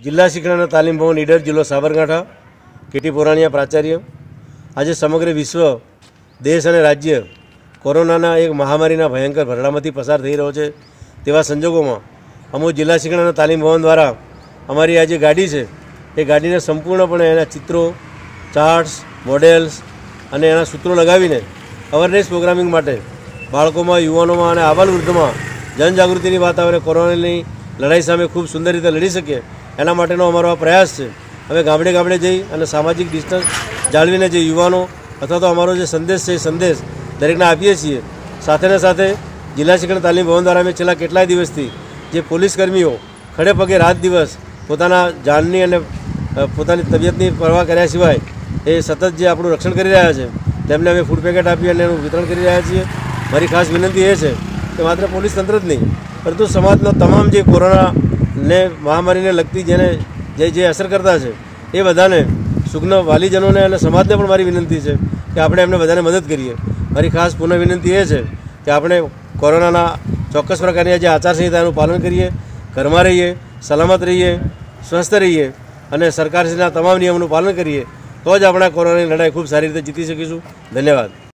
જિલ્લા શિક્ષણ અને તાલીમ ભવન ઈડર જિલ્લો સાબરકાંઠા, કેટી પોરાણીયા પ્રાચાર્ય. આજે સમગ્ર વિશ્વ, દેશ અને રાજ્ય કોરોનાના એક મહામારીના ભયંકર ભરડામાંથી પસાર થઈ રહ્યો છે. તેવા સંજોગોમાં અમુક જિલ્લા શિક્ષણ અને તાલીમ ભવન દ્વારા અમારી આ જે ગાડી છે, એ ગાડીને સંપૂર્ણપણે એના ચિત્રો ચાર્ટ્સ મોડેલ્સ અને એના સૂત્રો લગાવીને અવેરનેસ પ્રોગ્રામિંગ માટે બાળકોમાં, યુવાનોમાં અને આબાલ વૃદ્ધમાં જનજાગૃતિની વાત આવે કોરોનાની લડાઈ સામે ખૂબ સુંદર રીતે લડી શકીએ, એના માટેનો અમારો આ પ્રયાસ છે. અમે ગામડે ગામડે જઈ અને સામાજિક ડિસ્ટન્સ જાળવીને જે યુવાનો અથવા તો અમારો જે સંદેશ છે એ સંદેશ દરેકને આપીએ છીએ. સાથેને સાથે જિલ્લા શિક્ષણ તાલીમ ભવન દ્વારા અમે છેલ્લા કેટલાય દિવસથી જે પોલીસ કર્મીઓ ખડે પગે રાત દિવસ પોતાના જાનની અને પોતાની તબિયતની પરવા કર્યા સિવાય એ સતત જે આપણું રક્ષણ કરી રહ્યા છે, તેમને અમે ફૂડ પેકેટ આપી અને એનું વિતરણ કરી રહ્યા છીએ. મારી ખાસ વિનંતી એ છે કે માત્ર પોલીસ તંત્ર જ નહીં પરંતુ સમાજનો તમામ જે કોરોનાને મહામારીને લગતી જેને જે જે અસર કરતા છે, એ બધાને સુગ્ન વાલીજનોને અને સમાજને પણ મારી વિનંતી છે કે આપણે એમને બધાને મદદ કરીએ. મારી ખાસ પુનઃ વિનંતી એ છે કે આપણે કોરોનાના ચોક્કસ પ્રકારની જે આચારસંહિતાનું પાલન કરીએ, ઘરમાં રહીએ, સલામત રહીએ, સ્વસ્થ રહીએ અને સરકારશ્રીના તમામ નિયમોનું પાલન કરીએ, તો જ આપણે કોરોનાની લડાઈ ખૂબ સારી રીતે જીતી શકીશું. ધન્યવાદ.